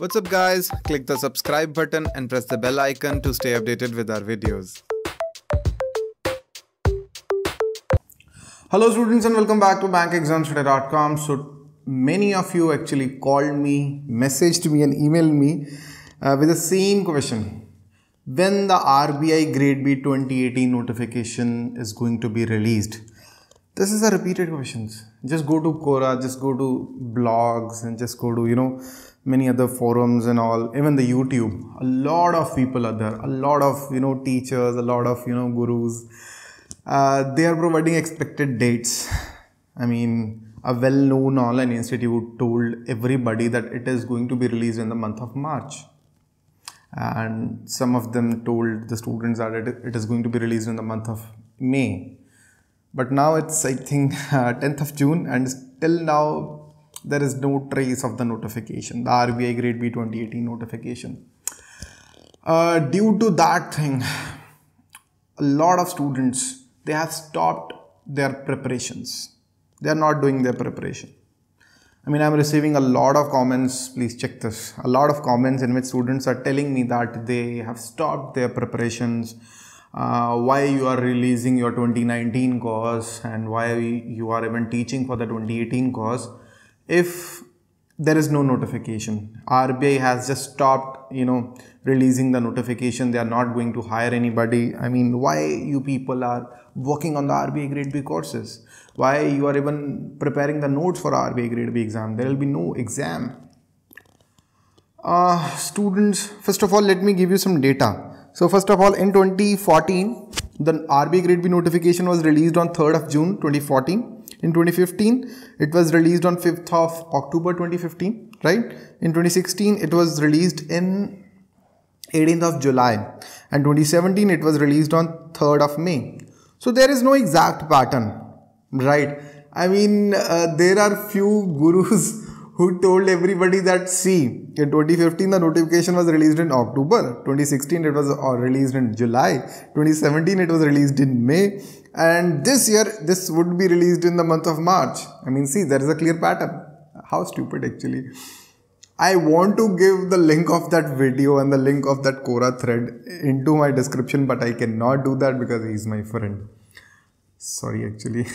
What's up, guys? Click the subscribe button and press the bell icon to stay updated with our videos. Hello, students, and welcome back to bankexamstoday.com. So, many of you actually called me, messaged me, and emailed me uh, with the same question when the RBI Grade B 2018 notification is going to be released. This is a repeated questions. Just go to Quora, just go to blogs, and just go to you know many other forums and all. Even the YouTube. A lot of people are there. A lot of you know teachers, a lot of you know gurus. Uh, they are providing expected dates. I mean, a well-known online institute told everybody that it is going to be released in the month of March and some of them told the students that it is going to be released in the month of May. But now it's, I think, uh, 10th of June, and still now there is no trace of the notification, the RBI Grade B 2018 notification. Uh, due to that thing, a lot of students they have stopped their preparations. They are not doing their preparation. I mean, I'm receiving a lot of comments. Please check this. A lot of comments in which students are telling me that they have stopped their preparations. Uh, why you are releasing your 2019 course and why you are even teaching for the 2018 course if there is no notification. RBI has just stopped, you know, releasing the notification. They are not going to hire anybody. I mean, why you people are working on the RBI Grade B courses? Why you are even preparing the notes for RBI Grade B exam? There will be no exam. Uh, students, first of all, let me give you some data. So first of all, in 2014, the RBI Grade B notification was released on 3rd of June 2014. In 2015, it was released on 5th of October 2015, right? In 2016, it was released in 18th of July. And 2017, it was released on 3rd of May. So there is no exact pattern, right? I mean, uh, there are few gurus who told everybody that see in 2015 the notification was released in October 2016 it was uh, released in July 2017 it was released in May and this year this would be released in the month of March I mean see there is a clear pattern how stupid actually I want to give the link of that video and the link of that Quora thread into my description but I cannot do that because he's my friend sorry actually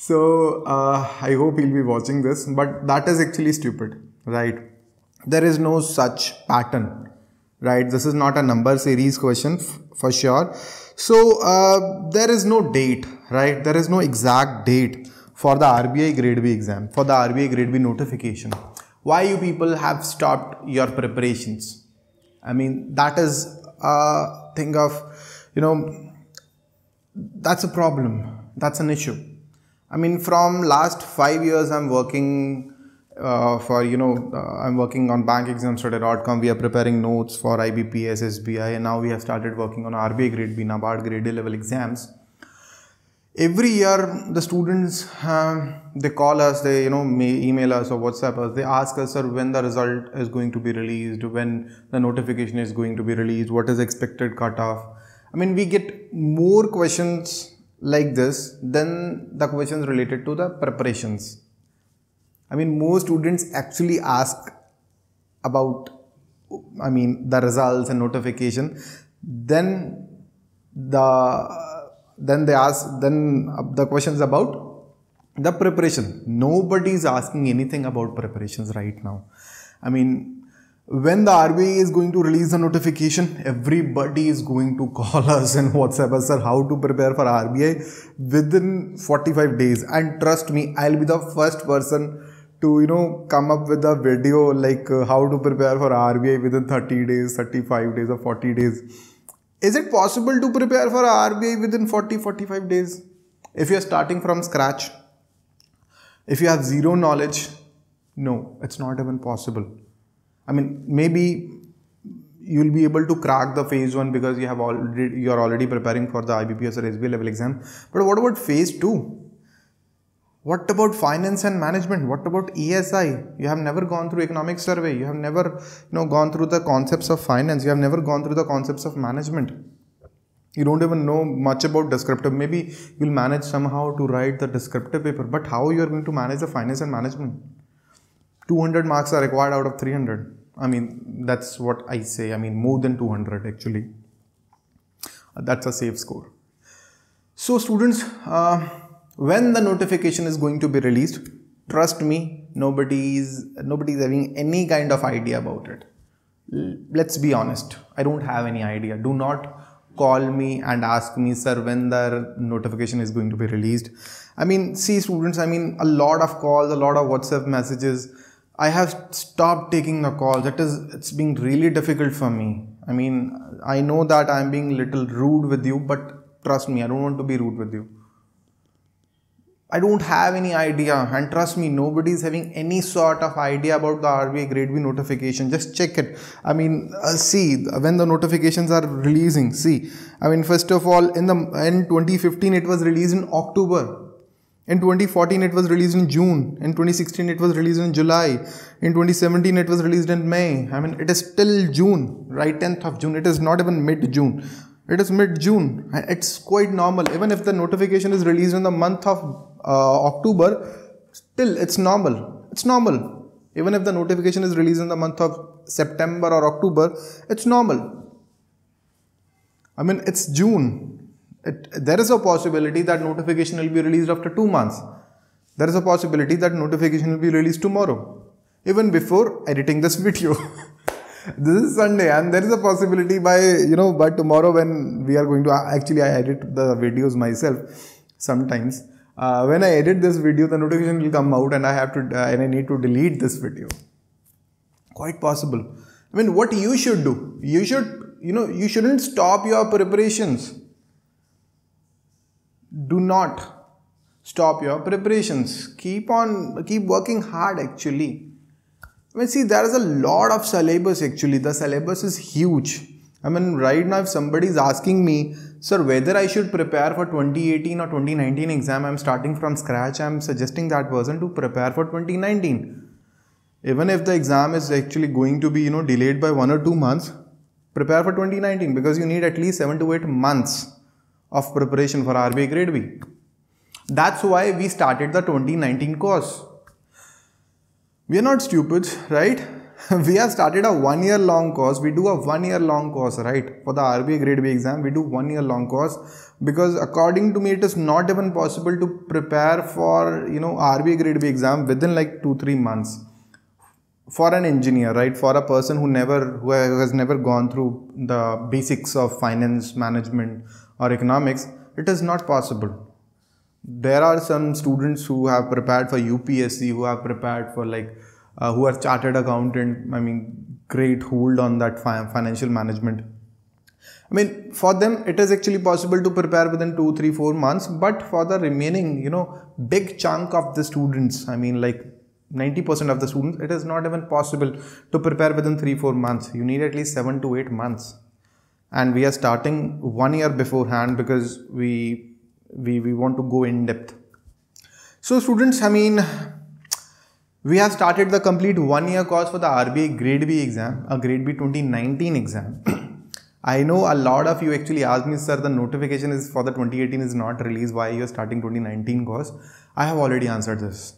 So uh, I hope he'll be watching this, but that is actually stupid, right? There is no such pattern, right? This is not a number series question for sure. So uh, there is no date, right? There is no exact date for the RBI grade B exam, for the RBI grade B notification. Why you people have stopped your preparations? I mean, that is a thing of, you know, that's a problem. That's an issue I mean, from last five years, I'm working uh, for, you know, uh, I'm working on bankexamstoday.com. We are preparing notes for IBPS, SBI, and now we have started working on RBI grade B, NABARD grade A level exams. Every year, the students, um, they call us, they, you know, may email us or WhatsApp us. They ask us, sir, when the result is going to be released, when the notification is going to be released, what is expected cutoff. I mean, we get more questions like this, than the questions related to the preparations. I mean, most students actually ask about, I mean, the results and notification. Then the then they ask then uh, the questions about the preparation. Nobody is asking anything about preparations right now. I mean, when the RBI is going to release the notification, everybody is going to call us and WhatsApp us, sir, how to prepare for RBI within 45 days. And trust me, I'll be the first person to, you know, come up with a video like uh, how to prepare for RBI within 30 days, 35 days or 40 days. Is it possible to prepare for RBI within 40, 45 days? If you're starting from scratch, if you have zero knowledge, no, it's not even possible. I mean, maybe you'll be able to crack the phase one because you have already you're already preparing for the IBPS or SBI level exam. But what about phase two? What about finance and management? What about ESI? You have never gone through economic survey. You have never, you know, gone through the concepts of finance. You have never gone through the concepts of management. You don't even know much about descriptive. Maybe you'll manage somehow to write the descriptive paper. But how you are going to manage the finance and management? 200 marks are required out of 300 I mean, that's what I say. I mean, more than 200 actually. That's a safe score. So students, uh, when the notification is going to be released, trust me, nobody is nobody is having any kind of idea about it. Let's be honest. I don't have any idea. Do not call me and ask me, sir, when the notification is going to be released. I mean, see, students, I mean, a lot of calls, a lot of WhatsApp messages. I have stopped taking the calls. It is, it's being really difficult for me. I mean, I know that I'm being a little rude with you, but trust me, I don't want to be rude with you. I don't have any idea. And trust me nobody is having any sort of idea about the RBI grade B notification. Just check it. I mean uh, see when the notifications are releasing see. I mean first of all in the in 2015 it was released in October. In 2014 it was released in June. In 2016 it was released in July. In 2017 it was released in May. I mean it is still June right 10th of June. It is not even mid June it is mid June it's quite normal. Even if the notification is released in the month of uh, October, still it's normal. It's normal. Even if the notification is released in the month of September or October, it's normal. I mean, it's June. It, there is a possibility that notification will be released after two months. There is a possibility that notification will be released tomorrow, even before editing this video. this is Sunday, and there is a possibility by you know by tomorrow when we are going to actually I edit the videos myself sometimes uh, when I edit this video, the notification will come out and I have to, uh, and I need to delete this video. Quite possible. I mean, what you should do, you should, you know, you shouldn't stop your preparations. Do not stop your preparations. Keep on, keep working hard actually. I mean, see, there is a lot of syllabus actually. The syllabus is huge. I mean, right now, if somebody is asking me, Sir, whether I should prepare for 2018 or 2019 exam, I'm starting from scratch. I'm suggesting that person to prepare for 2019. Even if the exam is actually going to be, you know, delayed by one or two months, prepare for 2019 because you need at least seven to eight months of preparation for RBI grade B. That's why we started the 2019 course. We are not stupid, right? we have started a one year long course. We do a one year long course, right? For the RBI grade B exam, we do one year long course because according to me, it is not even possible to prepare for, you know, RBI grade B exam within like two, three months for an engineer, right? For a person who never, who has never gone through the basics of finance, management or economics, it is not possible there are some students who have prepared for UPSC, who have prepared for like uh, who are chartered accountant i mean great hold on that fi- financial management. I mean for them it is actually possible to prepare within 2 3 4 months but for the remaining you know big chunk of the students i mean like 90% of the students it is not even possible to prepare within 3 4 months. You need at least 7 to 8 months. And we are starting one year beforehand because we we, we want to go in depth. So students i mean we have started the complete one year course for the RBI grade B exam, a grade B 2019 exam. I know a lot of you actually asked me, sir, the notification is for the 2018 is not released. Why you are starting 2019 course? I have already answered this.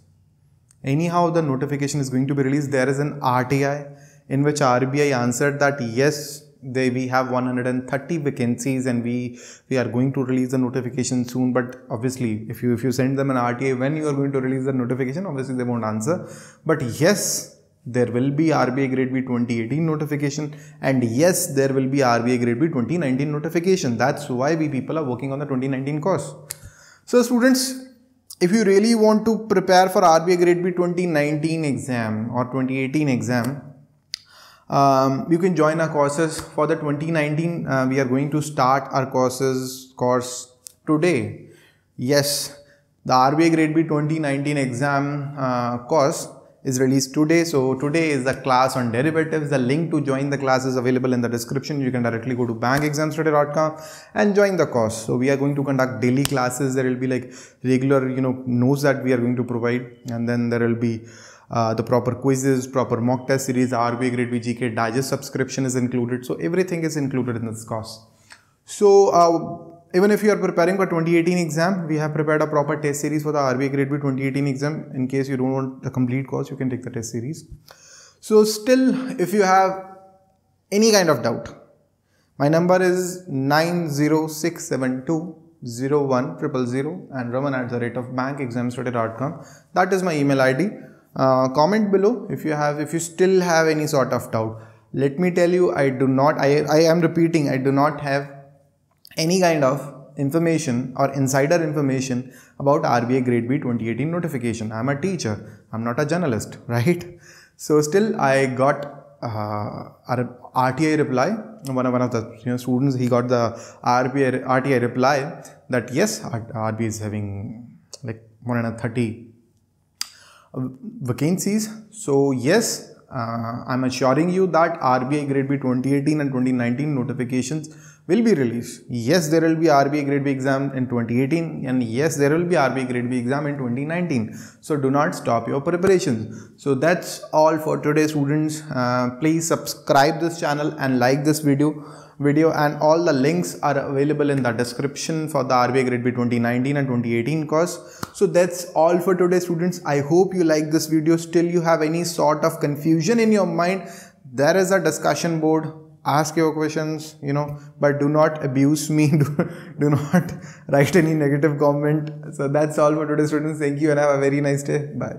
Anyhow, the notification is going to be released. There is an RTI in which RBI answered that yes, they we have 130 vacancies and we we are going to release the notification soon but obviously if you if you send them an RTI when you are going to release the notification obviously they won't answer. But yes there will be RBI grade B 2018 notification and yes there will be RBI grade B 2019 notification. That's why we people are working on the 2019 course. So students if you really want to prepare for RBI grade B 2019 exam or 2018 exam um, you can join our courses. For the 2019 uh, we are going to start our courses course today. Yes the RBI grade B 2019 exam uh, course is released today. So today is the class on derivatives. The link to join the class is available in the description. You can directly go to bankexamstoday.com and join the course. So we are going to conduct daily classes. There will be like regular you know notes that we are going to provide. And then there will be uh, the proper quizzes, proper mock test series, RBI Grade B GK digest subscription is included. So everything is included in this course. So uh, even if you are preparing for 2018 exam, we have prepared a proper test series for the RBI Grade B 2018 exam. In case you don't want the complete course, you can take the test series. So still, if you have any kind of doubt, my number is 90672 and Raman at the rate of bankexamstoday.com. That is my email ID. Uh, comment below if you have if you still have any sort of doubt. Let me tell you, I do not. I I am repeating. I do not have any kind of information or insider information about RBI Grade B 2018 notification. I'm a teacher. I'm not a journalist, right? So still, I got uh, RTI reply. One of, one of the you know, students he got the RBI RTI reply that yes, RBI is having like more than 30 vacancies. So yes, uh, I'm assuring you that RBI Grade B 2018 and 2019 notifications will be released. Yes, there will be RBI Grade B exam in 2018 and yes, there will be RBI Grade B exam in 2019. So do not stop your preparations. So that's all for today students. Uh, please subscribe this channel and like this video video and all the links are available in the description for the RBI Grade B 2019 and 2018 course. So that's all for today students. I hope you like this video. Still you have any sort of confusion in your mind. There is a discussion board ask your questions you know but do not abuse me do, do not write any negative comment so that's all for today students thank you and have a very nice day bye